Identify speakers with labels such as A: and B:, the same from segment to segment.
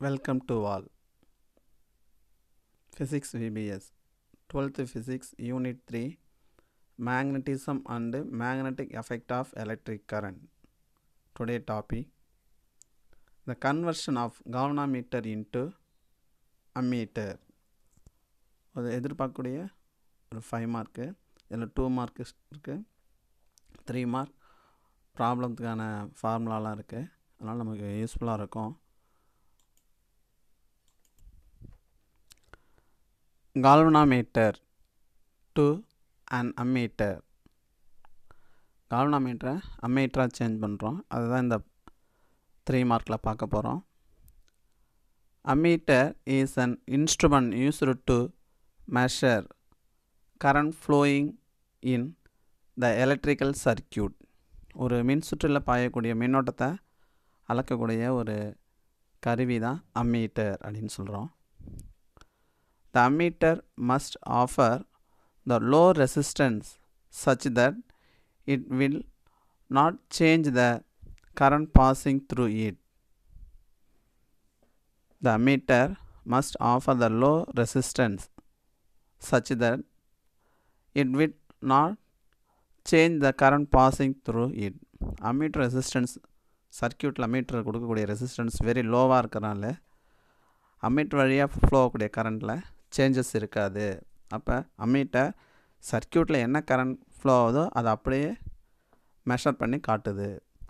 A: Welcome to all physics VPS twelfth physics unit three magnetism and magnetic effect of electric current today topic the conversion of galvanometer into ammeter அது எதிர்பார்க்கக்கூடிய ஒரு five mark இதில் two mark இருக்குது three mark ப்ராப்ளத்துக்கான ஃபார்முலாலாம் இருக்குது அதனால் நமக்கு யூஸ்ஃபுல்லாக இருக்கும் galvanometer to an ammeter. Galvanometer அம்மீட்டராக சேஞ்ச் பண்ணுறோம் அதுதான் இந்த த்ரீ மார்க்கில் பார்க்க போகிறோம் ammeter is an instrument used to measure current flowing in the electrical circuit ஒரு மின் சுற்றில் பாயக்கூடிய மின்னோட்டத்தை அளக்கக்கூடிய ஒரு கருவி தான் அம்மீட்டர் அப்படின்னு சொல்கிறோம் The ammeter must offer the low resistance such that it will not change the current passing through it. The ammeter must offer the low resistance such that it will not change the current passing through it. ammeter resistance சர்க்கியூட்டில் ammeter கொடுக்கக்கூடிய resistance very லோவாக இருக்கிறனால ammeter வழியாக flow ஆகக்கூடிய கரண்ட்டில் changes இருக்காது. அப்போ ammeter சர்க்கியூட்டில் என்ன current flow ஆகுதோ அதை அப்படியே மெஷர் பண்ணி காட்டுது.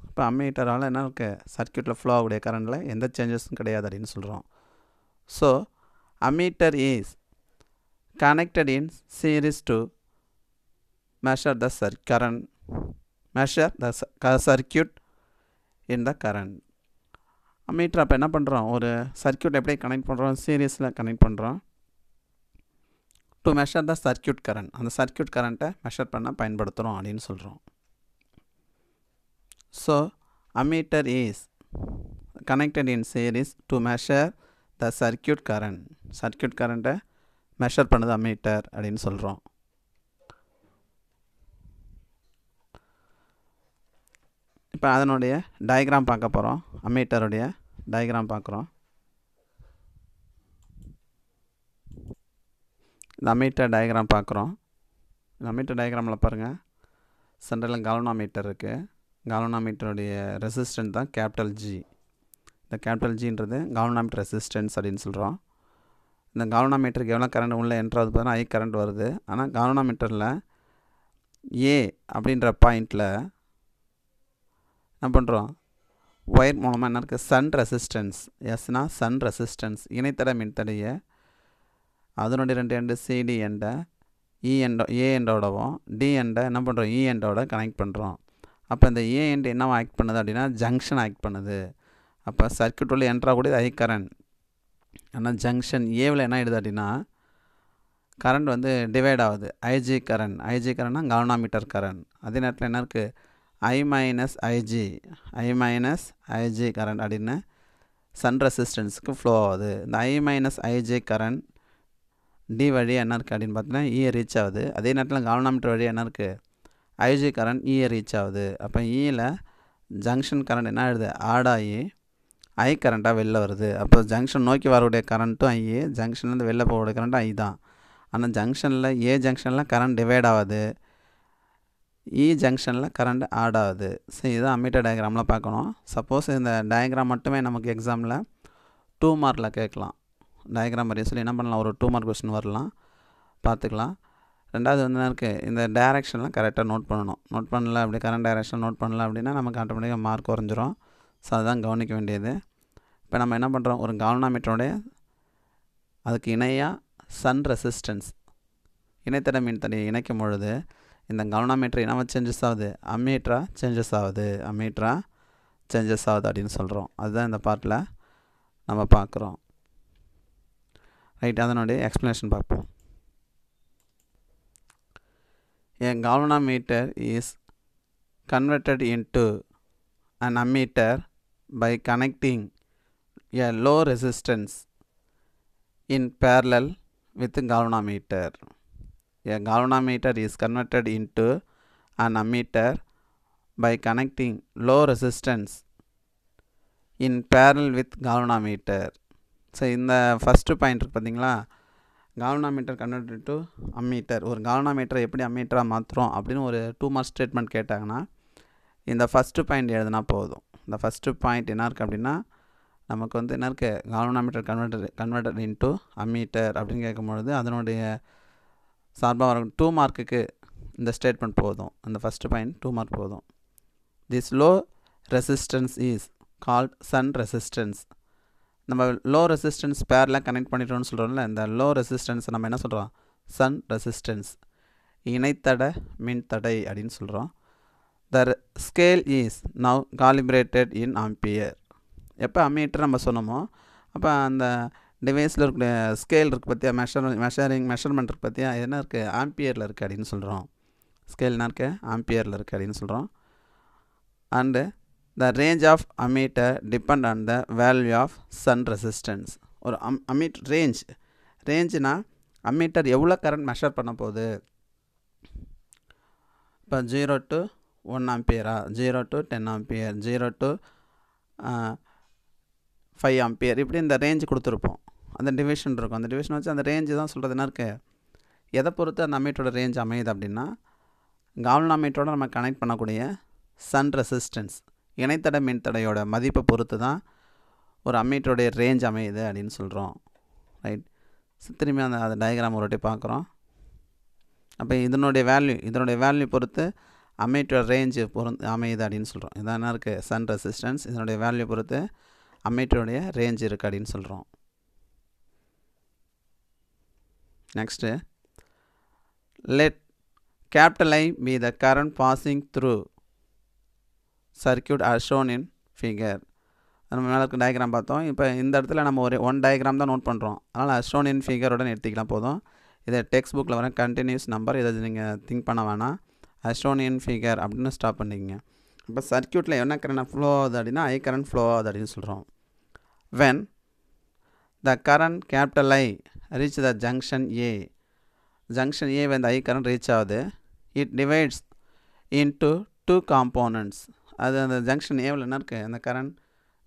A: இப்போ அம்மீட்டரால் என்ன இருக்குது சர்க்கியூட்டில் ஃப்ளோ ஆகக்கூடிய கரண்டில் எந்த சேஞ்சஸும் கிடையாது அப்படின்னு சொல்கிறோம் so ammeter is connected in series to measure the sir current measure the circuit in the current ammeter அப்போ என்ன பண்ணுறோம் ஒரு சர்க்கியூட் எப்படி கனெக்ட் பண்ணுறோம் சீரியஸில் கனெக்ட் பண்ணுறோம் to measure the circuit current அந்த சர்க்கியூட் கரண்ட்டை மெஷர் பண்ண பயன்படுத்துகிறோம் அப்படின்னு சொல்கிறோம் so ammeter is connected in series to measure the circuit current circuit கரண்ட்டை மெஷர் பண்ணுது அமீட்டர் அப்படின்னு சொல்கிறோம் இப்போ அதனுடைய டயக்ராம் பார்க்க போகிறோம் அமீட்டருடைய டயக்ராம் பார்க்குறோம். இந்த டயக்ராம் பார்க்குறோம் இந்த டயக்ராமில் பாருங்கள் சென்ட்ரலில் கால்வனாமீட்டர் இருக்குது கால்வனாமீட்டருடைய ரெசிஸ்டன்ட் தான் கேபிட்டல் ஜி இந்த கேபிட்டல் ஜின்றது கால்வனாமீட்டர் ரெசிஸ்டன்ஸ் அப்படின்னு சொல்கிறோம் இந்த கால்வனாமீட்டருக்கு எவ்வளோ கரண்ட் உள்ளே என்ட்ராது பார்த்தீங்கன்னா ஐ கரண்ட் வருது. ஆனால் கால்வனாமீட்டரில் ஏ அப்படின்ற பாயிண்டில் என்ன பண்ணுறோம் ஒயர் மூலமாக என்ன இருக்குது சன் ரெசிஸ்டன்ஸ் எஸ்னால் சன் ரெசிஸ்டன்ஸ் இணைத்தட மின்தடையை அதனுடைய ரெண்டு எண்டு சிடி எண்டை இ e எண்டோ ஏ எண்டோடவும் டி எண்டை என்ன பண்ணுறோம் இ e எண்டோட கனெக்ட் பண்ணுறோம் அப்போ இந்த ஏ எண்டு என்னவா ஆக்ட் பண்ணுது அப்படின்னா ஜங்ஷன் ஆக்ட் பண்ணுது. அப்போ சர்க்கியூட் உள்ள என்ட்ராகக்கூடியது ஐ கரண்ட் ஆனால் ஜங்ஷன் ஏவில் என்ன ஆகிடுது அப்படின்னா கரண்ட் வந்து டிவைட் ஆகுது. ஐஜி கரண்ட் ஐஜி கரண்ட்னா கவர்னாமீட்டர் கரண்ட் அதே நேரத்தில் என்ன இருக்குது I minus IG I minus IG current அப்படின்னு சன் ரெசிஸ்டன்ஸுக்கு ஃப்ளோ ஆகுது. இந்த I minus IG current D வழியாக என்ன இருக்குது அப்படின்னு பார்த்தீங்கன்னா e இஏ ரீச் ஆகுது. அதே நேரத்தில் கவர்னாமீட்டர் வழியாக என்ன இருக்குது ஐஜி கரண்ட் இஏ ரீச் ஆகுது. அப்போ இயில் ஜங்ஷன் கரண்ட் என்ன ஆகுது ஆட் ஆகி ஐ கரண்ட்டாக வெளில வருது. அப்போ ஜங்ஷன் நோக்கி வரக்கூடிய கரண்ட்டும் ஐ ஜங்ஷன்லேருந்து வெளில போகக்கூடிய கரண்ட்டும் ஐ தான். ஆனால் ஜங்ஷனில் ஏ ஜங்ஷனில் கரண்ட் டிவைட் ஆகுது. இ ஜங்ஷனில் கரண்ட் ஆட் ஆகுது. ஸோ இதுதான் அம்மீட்டர் டயக்ராமில் பார்க்கணும். சப்போஸ் இந்த டயக்ராம் மட்டுமே நமக்கு எக்ஸாமில் டூ மார்க்கில் கேட்கலாம். டயக்ராம் வரைய சொல்லி என்ன பண்ணலாம்? ஒரு டூ மார்க் கொஸ்டின் வரலாம். பார்த்துக்கலாம். ரெண்டாவது வந்து என்ன இருக்குது இந்த டைரெக்ஷன்லாம் கரெக்டாக நோட் பண்ணணும். நோட் பண்ணல அப்படி கரண்ட் டைரெக்ஷன் நோட் பண்ணல அப்படின்னா நமக்கு ஆட்டோமேட்டிக்காக மார்க் குறைஞ்சிரும். ஸோ அதுதான் கவனிக்க வேண்டியது. இப்போ நம்ம என்ன பண்ணுறோம் ஒரு கவனாமீட்டருடைய அதுக்கு இணையாக சன் ரெசிஸ்டன்ஸ் இணைத்தட மின்தடையை இணைக்கும் பொழுது இந்த கவனாமீட்டர் என்னவா சேஞ்சஸ் ஆகுது? அம்மீட்டரா சேஞ்சஸ் ஆகுது. அம்மீட்டரா சேஞ்சஸ் ஆகுது அப்படின்னு சொல்கிறோம் அதுதான் இந்த பார்ட்டில் நம்ம பார்க்குறோம். ரைட் அதனுடைய எக்ஸ்ப்ளனேஷன் பார்ப்போம் A galvanometer is converted into an ammeter by connecting a low resistance in parallel with galvanometer. A galvanometer is converted into an ammeter by connecting low resistance in parallel with galvanometer So இந்த first point இருக்குது பார்த்தீங்களா கால்னாமீட்டர் convert to ammeter ஒரு கால்னாமீட்டரை எப்படி அம்மீட்டராக மாற்றுறோம் அப்படின்னு ஒரு two mark statement கேட்டாங்கன்னா இந்த first point எழுதுனா போதும். இந்த ஃபஸ்ட்டு பாயிண்ட் என்ன இருக்குது அப்படின்னா நமக்கு வந்து என்ன இருக்குது galvanometer converter converter into ammeter அப்படின்னு கேட்கும்பொழுது அதனுடைய சார்பாக வர டூ மார்க்குக்கு இந்த ஸ்டேட்மெண்ட் போதும். அந்த ஃபஸ்ட்டு பாயிண்ட் டூ மார்க் போதும். This low resistance is called shunt resistance நம்ம லோ ரெசிஸ்டன்ஸ் பேர்லாம் கனெக்ட் பண்ணிட்டோம்னு சொல்கிறோம்ல இந்த லோ ரெசிஸ்டன்ஸ் நம்ம என்ன சொல்கிறோம் சன் ரெசிஸ்டன்ஸ் இணைத்தட மின்தடை அப்படின்னு சொல்கிறோம் the scale is now calibrated in ampere எப்போ அம்மீட்டர் நம்ம சொன்னோமோ அப்போ அந்த டிவைஸில் இருக்க ஸ்கேல் இருக்குது பற்றியா மெஷர் மெஷரிங் மெஷர்மெண்ட் இருக்குது பார்த்தியா என்ன இருக்குது ஆம்பியரில் இருக்குது அப்படின்னு சொல்கிறோம் ஸ்கேல் என்ன இருக்குது ஆம்பியரில் இருக்குது அப்படின்னு சொல்கிறோம் and the range of ammeter depend on the value of shunt resistance ஒரு அம் அமீட் ரேஞ்ச் ரேஞ்சுனா அம்மீட்டர் எவ்வளோ கரண்ட் மெஷர் பண்ண போகுது? இப்போ zero to one ஆம்பியரா zero to ten ampere zero to five ampere இப்படி இந்த ரேஞ்ச் கொடுத்துருப்போம். அந்த டிவிஷன் இருக்கும். அந்த டிவிஷன் வச்சு அந்த ரேஞ்சு தான் சொல்கிறது என்ன இருக்குது எதை பொறுத்து அந்த அமீட்டோட ரேஞ்ச் அமையுது அப்படின்னா காவல் அமீட்டோட நம்ம கனெக்ட் பண்ணக்கூடிய சன் ரெசிஸ்டன்ஸ் இணைத்தட மின்தடையோட மதிப்பை பொறுத்து தான் ஒரு அம்மீட்டருடைய ரேஞ்ச் அமையுது அப்படின்னு சொல்கிறோம் ரைட் திரும்பி அந்த அந்த டயக்ராம் ஒரு வாட்டி பார்க்குறோம். அப்போ இதனுடைய வேல்யூ இதனுடைய வேல்யூ பொறுத்து அம்மீட்டர் ரேஞ்சு பொறுத்து அமையுது அப்படின்னு சொல்கிறோம் இதான என்ன இருக்குது சன் ரெசிஸ்டன்ஸ் இதனுடைய வேல்யூ பொறுத்து அம்மீட்டருடைய ரேஞ்ச் இருக்குது அப்படின்னு சொல்கிறோம் next let capital I be the current passing through circuit are shown in figure நம்ம மேலே இருக்க டயக்ராம் பார்த்தோம். இப்போ இந்த இடத்துல நம்ம ஒரு ஒன் டயக்ராம் தான் நோட் பண்ணுறோம் அதனால் அஸ்ட்ரோன் இன் ஃபிகருடன் எடுத்துக்கலாம் போதும். இதை டெக்ஸ்ட் புக்கில் வர கண்டினியூஸ் நம்பர் இதை நீங்கள் திங்க் பண்ண வேணாம். அஸ்ட்ரோன் இன் ஃபிகர் அப்படின்னு ஸ்டாப் பண்ணிக்கங்க. இப்போ சர்க்கியூட்டில் என்ன கரண்ட் ஃப்ளோ ஆகுது அப்படின்னா ஐ கரண்ட் ஃப்ளோ ஆகுது அப்படின்னு சொல்கிறோம் when the current capital I reach the junction A junction A வந்து ஐ கரண்ட் ரீச் ஆகுது it divides into two components அது அந்த ஜங்ஷன் ஏவில் என்ன இருக்குது அந்த கரண்ட்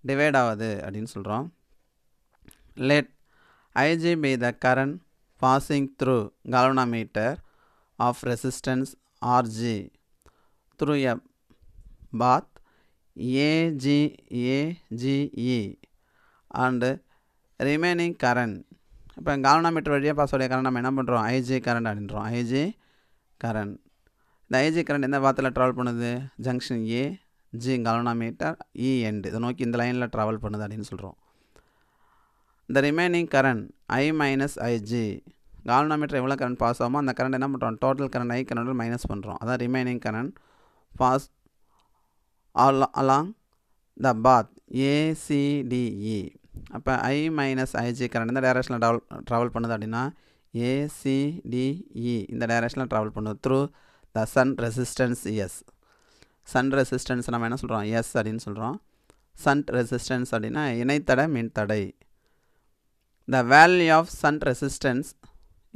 A: டிவைட் ஆகுது அப்படின்னு சொல்கிறோம் let IG be the current passing through galvanometer of resistance RG through a path AGAGE and remaining current இப்போ கால்வனாமீட்டர் வழியாக பாஸ் உடைய கரண்ட் நம்ம என்ன பண்ணுறோம் ஐஜி கரண்ட் அப்படின்றோம். ஐஜி கரண்ட் இந்த ஐஜி கரண்ட் எந்த பாத்தில் ட்ராவல் பண்ணுது? Junction A G galvanometer E e end இதை நோக்கி இந்த லைனில் ட்ராவல் பண்ணுது அப்படின்னு சொல்கிறோம் இந்த remaining current I minus IG galvanometer எவ்வளோ கரண்ட் பாஸ் ஆகுமோ அந்த கரண்ட் என்ன பண்ணுறோம் total current I current minus பண்ணுறோம் அதான் remaining current pass along the path ACDE அப்போ ஐ மைனஸ் ஐஜி கரண்ட் இந்த டைரக்ஷனில் ட்ராவல் ட்ராவல் பண்ணுது அப்படின்னா ஏசிடிஇ e. இந்த டைரக்ஷனில் ட்ராவல் பண்ணுது through the shunt resistance S shunt resistance நம்ம என்ன சொல்கிறோம் எஸ் அப்படின்னு சொல்கிறோம் சன் ரெசிஸ்டன்ஸ் அப்படின்னா இணைத்தடை மின்தடை. The value of shunt resistance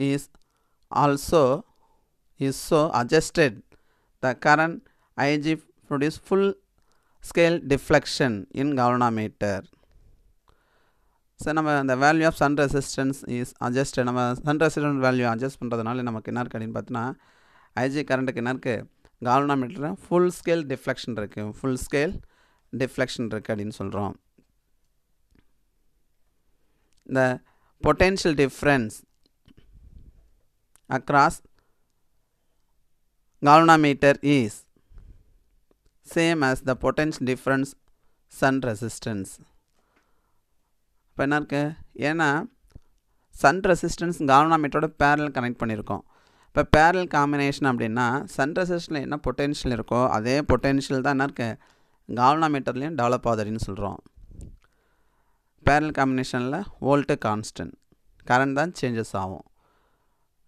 A: is also is so adjusted the current IG produce full scale deflection in galvanometer so நம்ம அந்த value of shunt resistance is adjust நம்ம சன் ரெசிஸ்டன்ஸ் வேல்யூ அட்ஜஸ்ட் பண்ணுறதுனால நமக்கு என்ன இருக்குது அப்படின்னு பார்த்தீங்கன்னா ஐஜி கரண்ட்டுக்கு என்ன இருக்குது கால்வனாமீட்டரில் ஃபுல் ஸ்கேல் டிஃப்ளெக்ஷன் இருக்குது ஃபுல் ஸ்கேல் டிஃப்ளெக்ஷன் இருக்குது அப்படின்னு சொல்கிறோம் இந்த potential difference across galvanometer is same as the potential difference sun resistance. இப்போ என்ன இருக்குது ஏன்னா சன் ரெசிஸ்டன்ஸ் கால்வனாமீட்டரோட பேரல் கனெக்ட் பண்ணியிருக்கோம். இப்போ பேரல் காம்பினேஷன் அப்படின்னா சன் ரெசிஸ்டனில் என்ன பொட்டென்ஷியல் இருக்கோ அதே பொட்டென்ஷியல் தான் என்ன இருக்குது கால்வனாமீட்டர்லேயும் டெவலப் ஆகுதுன்னு சொல்கிறோம் பேரல் காம்பினேஷனில் வோல்ட்டு கான்ஸ்டன்ட் கரண்ட் தான் சேஞ்சஸ் ஆகும்.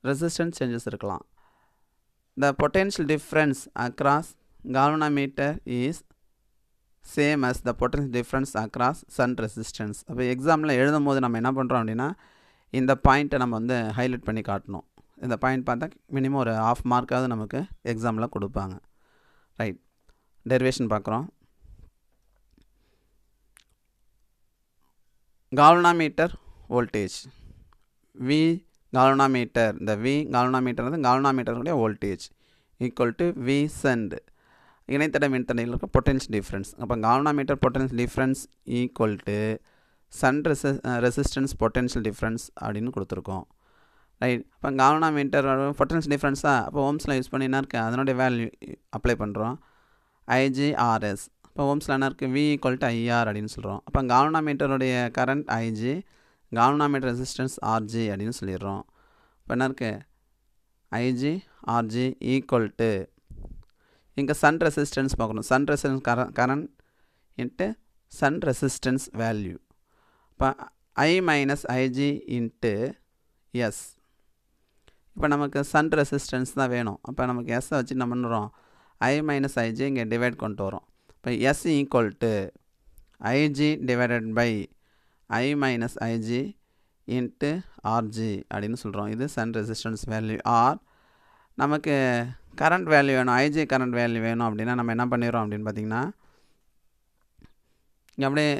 A: ரெசிஸ்டன்ஸ் சேஞ்சஸ் இருக்கலாம். The potential difference across galvanometer is same as the potential difference across shunt resistance அப்போ எக்ஸாமில் எழுதும் போது நம்ம என்ன பண்ணுறோம் அப்படின்னா இந்த பாயிண்ட்டை நம்ம வந்து ஹைலைட் பண்ணி காட்டணும். இந்த பாயிண்ட் பார்த்தா மினிமம் ஒரு ஆஃப் மார்க்காவது நமக்கு எக்ஸாமில் கொடுப்பாங்க. ரைட் டெரிவேஷன் பார்க்குறோம். Galvanometer வோல்டேஜ் வி கால்வனாமீட்டர் இந்த வி கால்வனாமீட்டர் வந்து கால்வனாமீட்டருடைய voltage equal to V shunt இணைத்தட மின்தடையில் இருக்க பொட்டன்ஷியல் டிஃப்ரென்ஸ் அப்போ galvanometer potential difference equal to shunt ரெசி resistance potential difference அப்படின்னு கொடுத்துருக்கோம். ரைட் அப்போ பொட்டன்ஸ் டிஃப்ரென்ஸ் தான். அப்போ ஓம்ஸில் யூஸ் பண்ணி என்ன இருக்குது அதனுடைய வேல்யூ அப்ளை பண்ணுறோம் ஐஜிஆர்எஸ் இப்போ ஓம்ஸில் என்ன இருக்குது வி ஈக்குவல் டு ஐஆர் அப்படின்னு சொல்கிறோம் அப்போ கால்வனாமீட்டருடைய current IG galvanometer resistance RG அப்படின்னு சொல்லிடுறோம். இப்போ என்ன இருக்குது ஐஜி ஆர்ஜி ஈக்குவல் டு இங்கே சன் ரெசிஸ்டன்ஸ் பார்க்கணும். சன் ரெசிஸ்டன்ஸ் கர current into shunt resistance value இப்போ I minus IG into S இப்போ நமக்கு சன் ரெசிஸ்டன்ஸ் தான் வேணும். அப்போ நமக்கு எஸ்ஸை வச்சு நம்ம பண்ணுறோம்? ஐ மைனஸ் ஐஜி இங்கே டிவைட் கொண்டு வரோம். இப்போ S equal to IG divided by I minus IG into RG அப்படின்னு சொல்கிறோம். இது சன் ரெசிஸ்டன்ஸ் வேல்யூ ஆர் நமக்கு கரண்ட் வேல்யூ வேணும். ஐஜி கரண்ட் வேல்யூ வேணும் அப்படின்னா நம்ம என்ன பண்ணிடுறோம் அப்படின்னு பார்த்தீங்கன்னா இங்கே அப்படியே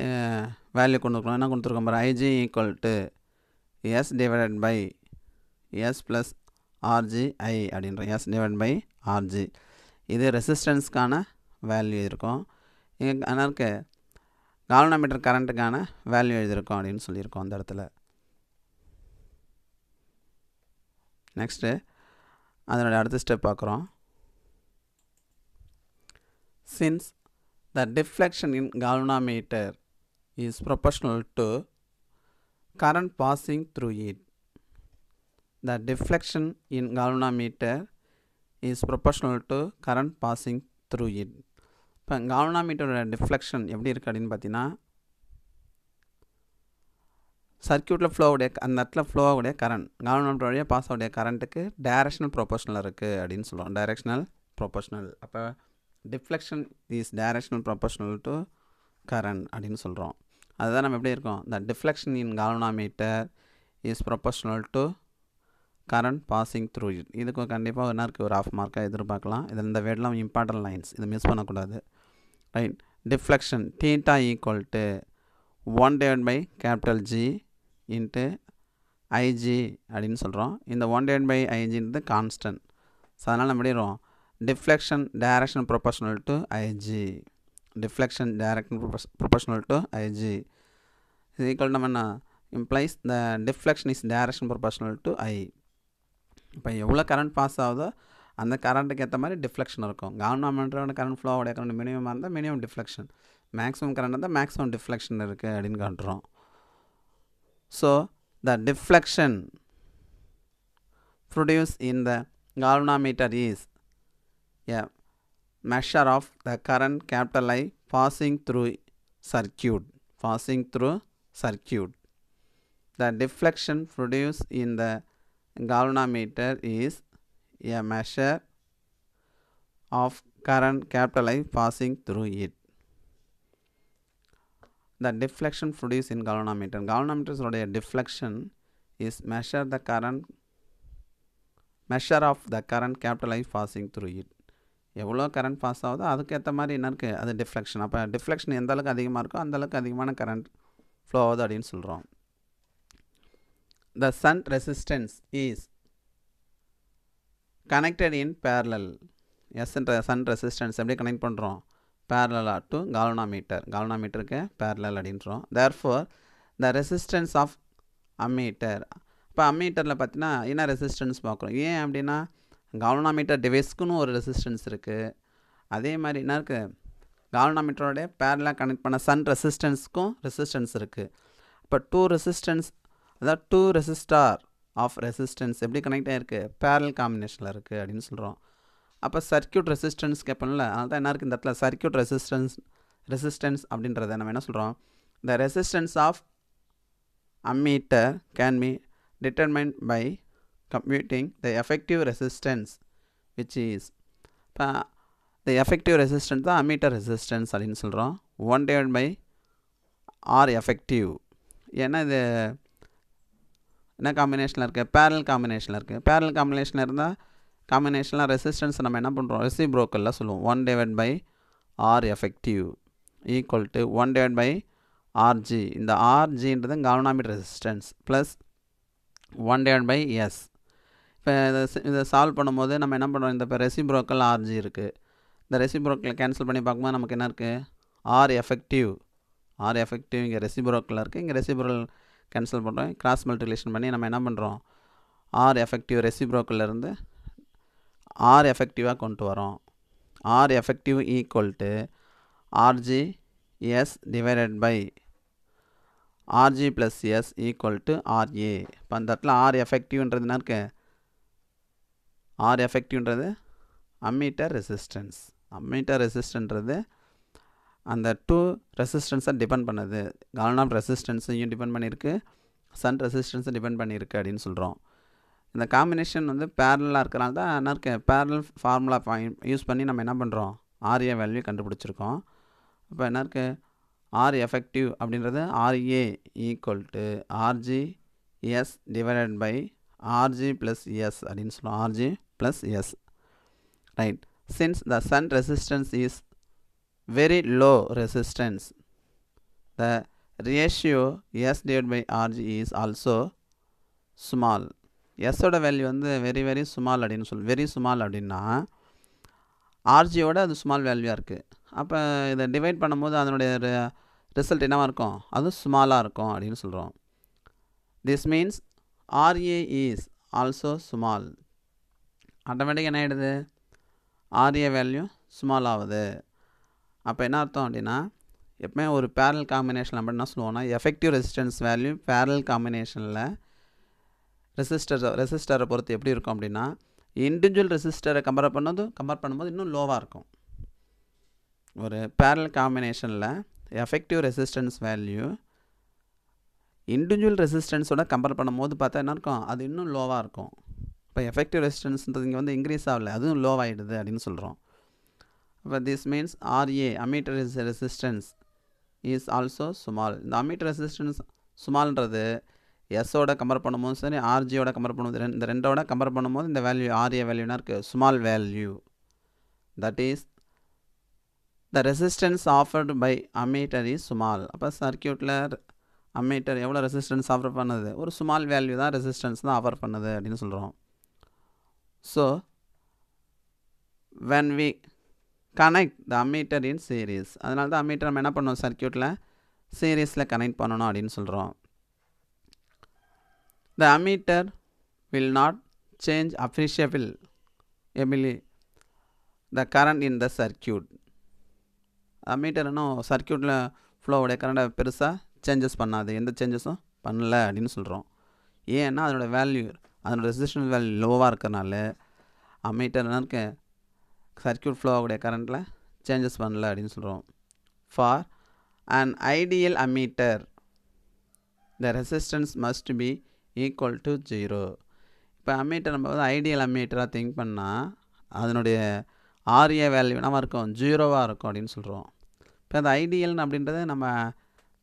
A: வேல்யூ கொண்டு என்ன கொடுத்துருக்கோம் பாரு? IG equal to S divided by S plus RG I அப்படின்ற எஸ் டிவைட் பை ஆர்ஜி இது ரெசிஸ்டன்ஸ்க்கான வேல்யூ இருக்கும் இங்கே என்ன இருக்கு கரண்ட்டுக்கான வேல்யூ எழுதியிருக்கோம் அப்படின்னு சொல்லியிருக்கோம் அந்த இடத்துல. நெக்ஸ்ட்டு அதனுடைய அடுத்த ஸ்டெப் பார்க்குறோம். Since the deflection in galvanometer is proportional to current passing through it the deflection in galvanometer is proportional to current passing through it. இப்போ galvanometer டிஃப்ளெக்ஷன் எப்படி இருக்குது அப்படின்னு பார்த்தீங்கன்னா சர்க்கியூட்டில் ஃப்ளோவுடைய அந்த இடத்துல ஃப்ளோவுடைய கரண்ட் galvanometer வழியாக பாஸ் ஆகுடைய கரண்ட்டுக்கு டைரக்ஷனல் ப்ரொபோஷனல் இருக்குது அப்படின்னு சொல்லுவோம். டைரக்ஷனல் ப்ரொபோஷனல் அப்போ deflection is directly proportional to current அப்படின்னு சொல்கிறோம் அதுதான் நம்ம எப்படி இருக்கோம்? The deflection in galvanometer is proportional to current passing through it இதுக்கு கண்டிப்பாக என்ன இருக்குது ஒரு ஆஃப் மார்க்காக எதிர்பார்க்கலாம். இதில் இந்த வேர்டெலாம் இம்பார்ட்டன்ட் லைன்ஸ் இதை மிஸ் பண்ணக்கூடாது. Right deflection theta equal to one divide by capital G into IG அப்படின்னு சொல்கிறோம் இந்த ஒன் டிவைட் பை ஐஜின்றது கான்ஸ்டன்ட் ஸோ அதனால் நம்ம எப்படிறோம் deflection directly proportional to IG deflection directly proportional to IG இது ஈக்குவல் நம்ம என்ன? Implies the deflection is directly proportional to I இப்போ எவ்வளோ கரண்ட் பாஸ் ஆகுதோ அந்த கரண்ட்டுக்கு ஏற்ற மாதிரி டிஃப்ளெக்ஷன் இருக்கும். கவர்மெண்ட்டோட கரண்ட் ஃப்ளோவோடைய கரண்ட் மினிமமாக இருந்தால் மினிமம் டிஃப்ளெக்ஷன் மேக்ஸிமம் கரண்ட் இருந்தால் மேக்ஸிமம் டிஃப்ளெக்ஷன் இருக்குது அப்படின்னு காட்டுறோம். So the deflection produce in the galvanometer is a measure of the current capital I passing through circuit. Passing through circuit. The deflection produced in the galvanometer is a measure of current capital I passing through it the deflection produced in galvanometer galvanometers உடைய deflection is measure the current measure of the current capital I passing through it எவ்வளோ current pass ஆகுதோ அதுக்கேற்ற மாதிரி என்ன இருக்குது அது deflection அப்போ deflection எந்த அளவுக்கு அதிகமாக இருக்கோ அந்த அளவுக்கு அதிகமான கரண்ட் ஃப்ளோ ஆகுது அப்படின்னு சொல்கிறோம் the shunt resistance is connected in parallel எஸ்ன்ற shunt resistance எப்படி கனெக்ட் பண்ணுறோம் பேரலாக டு கால்னாமீட்டர் கால்னாமீட்டருக்கு பேரலல் அப்படின்றோம். Therefore the resistance of ammeter இப்போ அம்மீட்டரில் பார்த்தீங்கன்னா என்ன ரெசிஸ்டன்ஸ் பார்க்குறோம்? ஏன் அப்படின்னா கால்னாமீட்டர் டிவைஸ்க்குன்னு ஒரு ரெசிஸ்டன்ஸ் இருக்குது அதே மாதிரி என்ன இருக்குது கால்னாமீட்டரோடைய பேரலாக கனெக்ட் பண்ண சன் ரெசிஸ்டன்ஸ்க்கும் ரெசிஸ்டன்ஸ் இருக்குது இப்போ டூ ரெசிஸ்டன்ஸ் அதாவது டூ ரெசிஸ்டார் ஆஃப் ரெசிஸ்டன்ஸ் எப்படி கனெக்ட் ஆகிருக்கு பேரல் காம்பினேஷனில் இருக்குது அப்படின்னு சொல்கிறோம் அப்போ சர்க்கியூட் ரெசிஸ்டன்ஸ் கேட்போம்ல அதனால தான் என்ன இருக்குது இந்த இடத்துல? சர்க்கியூட் ரெசிஸ்டன்ஸ் ரெசிஸ்டன்ஸ் அப்படின்றத நம்ம என்ன சொல்கிறோம் the resistance of ammeter can be determined by computing the effective resistance which is இப்போ த எஃபெக்டிவ் ரெசிஸ்டன்ஸ் தான் அம்மீட்டர் ரெசிஸ்டன்ஸ் அப்படின்னு சொல்கிறோம் one divide by R effective ஏன்னா இது என்ன காம்பினேஷனில் இருக்குது பேரல் காம்பினேஷனில் இருக்குது பேரல் காம்பினேஷனில் இருந்தால் காம்பினேஷனில் ரெசிஸ்டன்ஸ் நம்ம என்ன பண்ணுறோம் ரெசி ப்ரோக்கரில் சொல்லுவோம். One divide by R effective equal to one divide by RG இந்த ஆர்ஜின்றது galvanometer resistance plus one divide by S இப்போ இதை இதை சால்வ் பண்ணும்போது நம்ம என்ன பண்ணுறோம் இந்த இப்போ ரெசிப்ரோக்கல் ஆர்ஜி இருக்குது இந்த ரெசிப்ரோக்கலை கேன்சல் பண்ணி பார்க்கும்போது நமக்கு என்ன இருக்குது ஆர் எஃபெக்டிவ் ஆர் எஃபெக்டிவ் இங்கே ரெசிப்ரோக்கில் இருக்குது இங்கே ரெசிப்ரோல் கேன்சல் பண்ணுறோம் கிராஸ் மல்டிப்ளிகேஷன் பண்ணி நம்ம என்ன பண்ணுறோம் ஆர் எஃபெக்டிவ் ரெசிப்ரோக்கிலேருந்து ஆர் எஃபெக்டிவாக கொண்டு வரோம். R effective equal to RG S divided by RG plus S equal to RA இப்போ அந்த இடத்துல ஆர் எஃபெக்டிவ்ன்றது என்ன இருக்குது ஆர் எஃபெக்டிவ்ன்றது அம்மீட்டர் ரெசிஸ்டன்ஸ் அம்மீட்டர் ரெசிஸ்டன்றது அந்த டூ ரெசிஸ்டன்ஸை டிபெண்ட் பண்ணுது. கால்னாம் ரெசிஸ்டன்ஸையும் டிபெண்ட் பண்ணியிருக்கு சன் ரெசிஸ்டன்ஸை டிபெண்ட் பண்ணியிருக்கு அப்படின்னு சொல்கிறோம் இந்த காம்பினேஷன் வந்து பேரலாக இருக்கிறனால தான் என்ன இருக்கு? பேரல் ஃபார்முலா யூஸ் பண்ணி நம்ம என்ன பண்ணுறோம் ஆர்ஏ வேல்யூ கண்டுபிடிச்சிருக்கோம். இப்போ என்ன இருக்குது ஆர் எஃபெக்டிவ் அப்படின்றது RA equal to RG S divided by RG plus S அப்படின்னு சொல்லுவோம் RG plus S right since the shunt resistance is very low resistance. The ratio s divided by rg is also small. S ஓட value வந்து very very small அப்படின்னு சொல் very small அப்படின்னா ஆர்ஜியோட அது small வேல்யூவாக இருக்குது அப்போ இதை டிவைட் பண்ணும்போது அதனுடைய ரிசல்ட் என்னவாக இருக்கும்? அதுவும் ஸ்மாலாக இருக்கும் அப்படின்னு சொல்கிறோம் this means RA is also small automatic என்ன ஆகிடுது ஆர்ஏ வேல்யூ ஸ்மால் ஆகுது. அப்போ என்ன அர்த்தம் அப்படின்னா எப்பவுமே ஒரு பேரல் காம்பினேஷன் நம்ம என்ன சொல்லுவோம்னா எஃபெக்டிவ் ரெசிஸ்டன்ஸ் வேல்யூ பேரல் காம்பினேஷனில் ரெசிஸ்டர் ரெசிஸ்டரை பொறுத்து எப்படி இருக்கும் அப்படின்னா இண்டிவிஜுவல் ரெசிஸ்டரை கம்பேர் பண்ணது கம்பேர் பண்ணும்போது இன்னும் லோவாக இருக்கும். ஒரு பேரல் காம்பினேஷனில் எஃபெக்டிவ் ரெசிஸ்டன்ஸ் வேல்யூ இண்டிவிஜுவல் ரெசிஸ்டன்ஸோட கம்பேர் பண்ணும்போது பார்த்தா என்ன இருக்கும்? அது இன்னும் லோவாக இருக்கும். இப்போ எஃபெக்டிவ் ரெசிஸ்டன்ஸ்ன்றது இங்கே வந்து இன்க்ரீஸ் ஆகலை அதுவும் லோவாகிடுது அப்படின்னு சொல்கிறோம் இப்போ this means R A ammeter resistance is also small இந்த அமீட்டர் ரெசிஸ்டன்ஸ் சுமால்ன்றது எஸ்ஸோட கம்பேர் பண்ணும்போது சரி ஆர்ஜியோட கம்பேர் பண்ணும்போது இந்த ரெண்டோட கம்பேர் பண்ணும்போது இந்த வேல்யூ ஆர்ஏ வேல்யூனா இருக்குது small value that is the resistance offered by ammeter is small அப்போ சர்க்கியூட்டில் அம்மீட்டர் எவ்வளோ ரெசிஸ்டன்ஸ் ஆஃபர் பண்ணுது? ஒரு சுமால் வேல்யூ தான் ரெசிஸ்டன்ஸ் தான் ஆஃபர் பண்ணுது அப்படின்னு சொல்கிறோம் so when we connect the ammeter in series அதனால தான் அம்மீட்டர் நம்ம என்ன பண்ணுவோம் சர்க்கியூட்டில் சீரீஸில் கனெக்ட் பண்ணணும் அப்படின்னு சொல்கிறோம் the ammeter will not change appreciably Emily the current in the circuit ammeter இன்னும் சர்க்கியூட்டில் ஃப்ளோவுடைய கரண்ட்டை பெருசாக சேஞ்சஸ் பண்ணாது. எந்த சேஞ்சஸும் பண்ணல அப்படின்னு சொல்கிறோம் ஏன்னா அதனோட வேல்யூ அதனோட ரெசிஸ்டன்ஸ் வேல்யூ லோவாக இருக்கிறனால அம்மீட்டர் என்ன சர்க்கியூட் ஃப்ளோ ஆகக்கூடிய கரண்ட்டில் சேஞ்சஸ் பண்ணல அப்படின்னு சொல்கிறோம் for and ideal ammeter the resistance must be equal to zero இப்போ அமீட்டர் நம்ம வந்து ஐடியல் அமீட்டராக திங்க் பண்ணால் அதனுடைய ஆர்ஏ வேல்யூ நம்ம இருக்கும்? ஜீரோவாக இருக்கும் அப்படின்னு சொல்கிறோம் இப்போ அந்த ஐடியல் அப்படின்றது நம்ம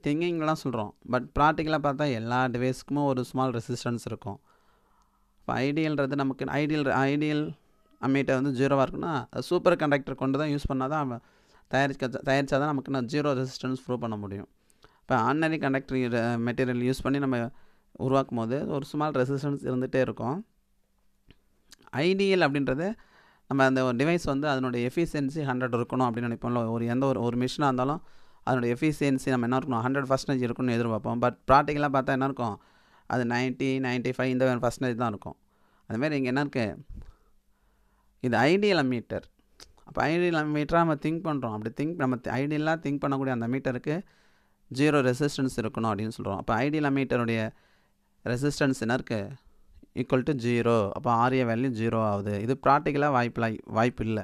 A: திங்கிங்லாம் சொல்கிறோம் பட் ப்ராக்டிக்கலாக பார்த்தா எல்லா டிவைஸ்க்குமே ஒரு ஸ்மால் ரெசிஸ்டன்ஸ் இருக்கும். இப்போ ஐடியல்ன்றது நமக்கு ஐடியல் ஐடியல் அம்மீட்டர் வந்து ஜீரோவாக இருக்குன்னா சூப்பர் கண்டக்டர் கொண்டு தான் யூஸ் பண்ணால் தான் தயாரிக்க தயாரித்தா தான் நமக்கு நான் ஜீரோ ரெசிஸ்டன்ஸ் ப்ரூவ் பண்ண முடியும். இப்போ ஆர்டினரி கண்டக்டர் மெட்டீரியல் யூஸ் பண்ணி நம்ம உருவாக்கும் போது ஒரு ஸ்மால் ரெசிஸ்டன்ஸ் இருந்துகிட்டே இருக்கும். ஐடியல் அப்படின்றது நம்ம அந்த ஒரு டிவைஸ் வந்து அதனுடைய எஃபிஷியன்சி ஹண்ட்ரட் இருக்கணும் அப்படின்னு நினைப்போம்ல. ஒரு எந்த ஒரு ஒரு மிஷினாக இருந்தாலும் அதனுடைய எஃபிஷியன்சி நம்ம என்ன இருக்கணும்? ஹண்ட்ரட் பர்சன்டேஜ் இருக்குன்னு எதிர்பார்ப்போம். பட் ப்ராக்டிக்கலாக பார்த்தா என்ன இருக்கும்? அது நைன்ட்டி நைன்ட்டி ஃபைவ் இந்த பர்சன்டேஜ் தான் இருக்கும். அதுமாரி இங்கே என்ன இருக்குது இது ஐடியல் மீட்டர் அப்போ ஐடியல் மீட்டராக நம்ம திங்க் பண்ணுறோம் அப்படி திங்க் நம்ம ஐடியலாக திங்க் பண்ணக்கூடிய அந்த மீட்டருக்கு ஜீரோ ரெசிஸ்டன்ஸ் இருக்கணும் அப்படின்னு சொல்கிறோம் அப்போ ஐடியல் மீட்டருடைய ரெசிஸ்டன்ஸ் என்ன இருக்குது ஈக்குவல் டு ஜீரோ அப்போ ஆரிய வேல்யூ ஜீரோ ஆகுது. இது ப்ராக்டிக்கலாக வாய்ப்பில் வாய்ப்பு இல்லை.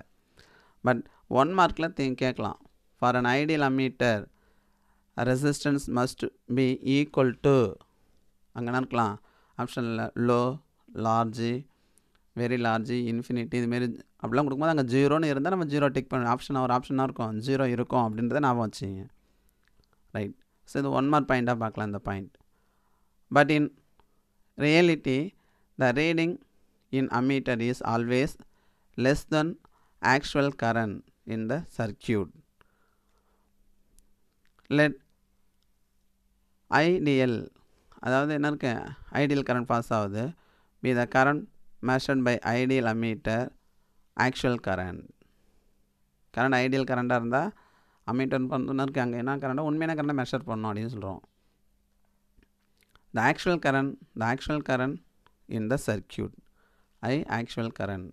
A: பட் ஒன் மார்க்கில் திங்க் கேட்கலாம். For an ideal ammeter resistance must be equal to அங்கே என்ன இருக்கலாம். ஆப்ஷனில் low large very large infinity இதுமாரி அப்படிலாம் கொடுக்கும்போது அங்கே ஜீரோன்னு இருந்தால் நம்ம ஜீரோ டிக் பண்ண ஆப்ஷன் ஒரு ஆப்ஷனாக இருக்கும். ஜீரோ இருக்கும் அப்படின்றத ஞாபகம் வச்சுங்க ரைட் ஸோ இது ஒன் மார்க் பாயிண்ட்டாக பார்க்கலாம் இந்த point but in reality the reading in ammeter is always less than actual current in the circuit let ideal அதாவது என்ன இருக்கு? ஐடியல் கரண்ட் பாஸ் ஆகுது. Be the current measured by ideal ammeter actual current current ideal கரண்ட்டாக இருந்தால் ammeter பண்ணணும் இருக்குது அங்கே என்ன கரண்ட்டோ உண்மையான கரண்ட்டை மெஷர் பண்ணணும் அப்படின்னு சொல்கிறோம் the actual current the actual current in the circuit I actual current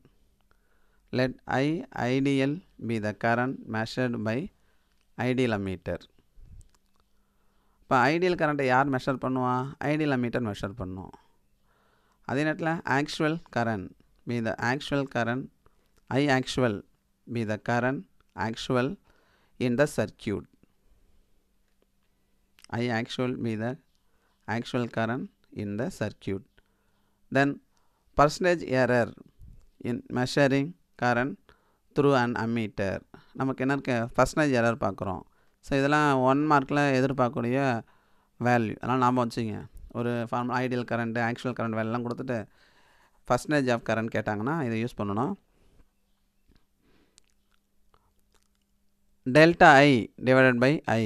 A: let I ideal be the current measured by ideal ammeter இப்போ ஐடியல் கரண்ட்டை யார் மெஷர் பண்ணுவா? ஐடியல் அம்மீட்டர் மெஷர் பண்ணும். அதே நேரத்தில் actual current me the actual current I actual me the current actual in the circuit I actual me the actual current in the circuit. Then percentage error in measuring current through and ammeter. நமக்கு என்ன இருக்கு? Percentage error பார்க்குறோம் so இதெல்லாம் one மார்க்கில் எதிர்பார்க்கக்கூடிய value அதெல்லாம் நாம் வச்சுங்க ஒரு form ideal current actual current வேலைலாம் கொடுத்துட்டு பர்சன்டேஜ் ஆஃப் கரண்ட் கேட்டாங்கன்னா இதை யூஸ் பண்ணணும். Delta I divided by I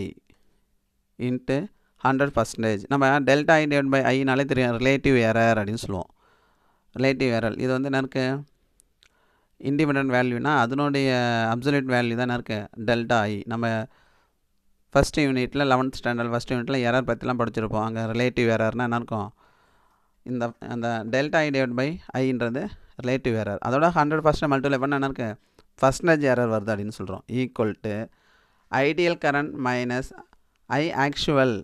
A: into hundred percentage நம்ம டெல்டா ஐ டிவைட் பை ஐனாலே தெரியும் ரிலேட்டிவ் எரர் அப்படின்னு சொல்லுவோம். ரிலேட்டிவ் எரர் இது வந்து என்ன இருக்குது இண்டிபெண்ட் வேல்யூனா அதனுடைய அப்சல்யூட் வேல்யூ தான் இருக்குது டெல்டா ஐ நம்ம ஃபஸ்ட் யூனிட்டில் லெவன்த் ஸ்டாண்டர்ட் ஃபஸ்ட் யூனிட்டில் எரர் பற்றிலாம் படிச்சிருப்போம். அங்கே ரிலேட்டிவ் எரர்னால் என்ன இருக்கும்? இந்த அந்த டெல்டா ஐ டிவைட் பை ஐன்றது ரிலேட்டிவ் எரர் அதோட ஹண்ட்ரட் பர்சன்ட் மல்டிப்ளை பண்ண என்ன இருக்குது பர்சன்டேஜ் எரர் வருது அப்படின்னு சொல்கிறோம் equal to ideal current minus I actual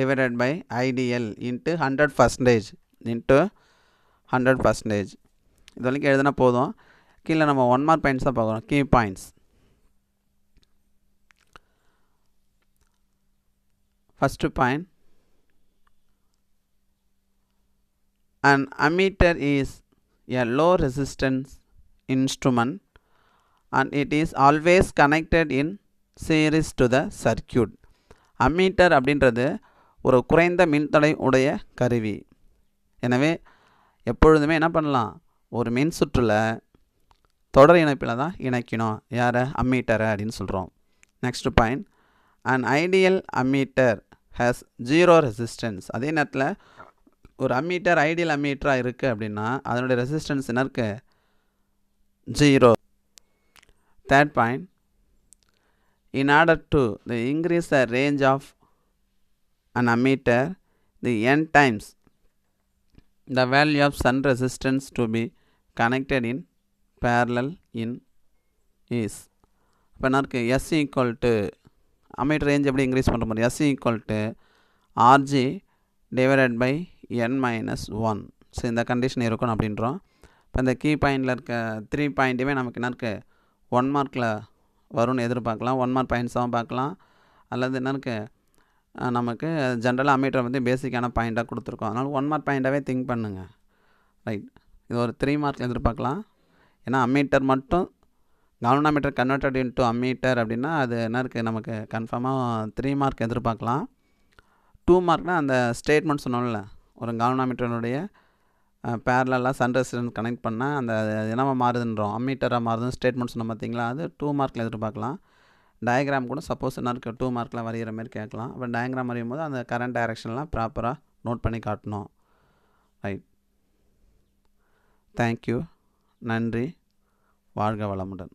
A: divided by ideal into hundred percentage into hundred percentage இது வரைக்கும் எழுதினா போதும். கீழே நம்ம ஒன் மார்க் பாயிண்ட்ஸ் தான் பார்க்குறோம். Key points first point an ammeter is a low resistance instrument and it is always connected in series to the circuit. Ammeter அப்படின்றது ஒரு குறைந்த மின்தடை உடைய கருவி. எனவே எப்பொழுதுமே என்ன பண்ணலாம்? ஒரு மின் சுற்றில் தொடர் இணைப்பில் தான் இணைக்கணும். யாரை? அம்மீட்டரை அப்படின்னு சொல்கிறோம் next point and ideal ammeter has zero resistance அதே நேரத்தில் ஒரு அம்மீட்டர் ஐடியல் அம்மீட்டராக இருக்குது அப்படின்னா அதனுடைய ரெசிஸ்டன்ஸ் என்ன இருக்கு zero third point in order to the increase the range of an ammeter the n times the value of sun resistance to be connected in parallel in is இப்போ என்ன இருக்குது S equal to ammeter range எப்படி increase பண்ணுற மாதிரி? S equal to RG divided by N minus one so இந்த condition இருக்கணும் அப்படின்றோம். இப்போ இந்த கீ பாயிண்டில் இருக்க த்ரீ பாயிண்ட்டுமே நமக்கு என்ன இருக்குது ஒன் மார்க்கில் வரும்னு எதிர்பார்க்கலாம். ஒன் மார்க் பாயிண்ட்ஸாகவும் பார்க்கலாம். அல்லது என்ன இருக்குது நமக்கு ஜென்ரலாக அமீட்டர் வந்து பேசிக்கான பாயிண்ட்டாக கொடுத்துருக்கோம். அதனால் ஒன் மார்க் பாயிண்ட்டாகவே திங்க் பண்ணுங்கள் ரைட் இது ஒரு த்ரீ மார்க் எதிர்பார்க்கலாம். ஏன்னா அம்மீட்டர் மட்டும் கவர்னாமீட்டர் கன்வெர்டட் இன்ட்டு அம்மீட்டர் அப்படின்னா அது என்ன இருக்குது நமக்கு கன்ஃபார்மாக த்ரீ மார்க் எதிர்பார்க்கலாம். டூ மார்க்னால் அந்த ஸ்டேட்மெண்ட் சொன்னோம்ல ஒரு கவர்னாமீட்டருடைய பேரலாக சன் ரெசிடன்ஸ் கனெக்ட் பண்ணால் அந்த என்னவா மாறுதுன்றோம். அம்மீட்டராக மாறுதுன்னு ஸ்டேட்மெண்ட் சொன்ன பார்த்தீங்களா? அது டூ மார்க்கில் எதிர்பார்க்கலாம். டயக்ராம் கூட சப்போஸ் என்ன இருக்குது டூ மார்க்கில் வரைகிற மாதிரி கேட்கலாம். அப்போ டயக்ராம் வரையும் போது அந்த கரண்ட் டைரக்ஷன்லாம் ப்ராப்பராக நோட் பண்ணி காட்டணும். ரைட் தேங்க்யூ நன்றி. வாழ்க வளமுடன்.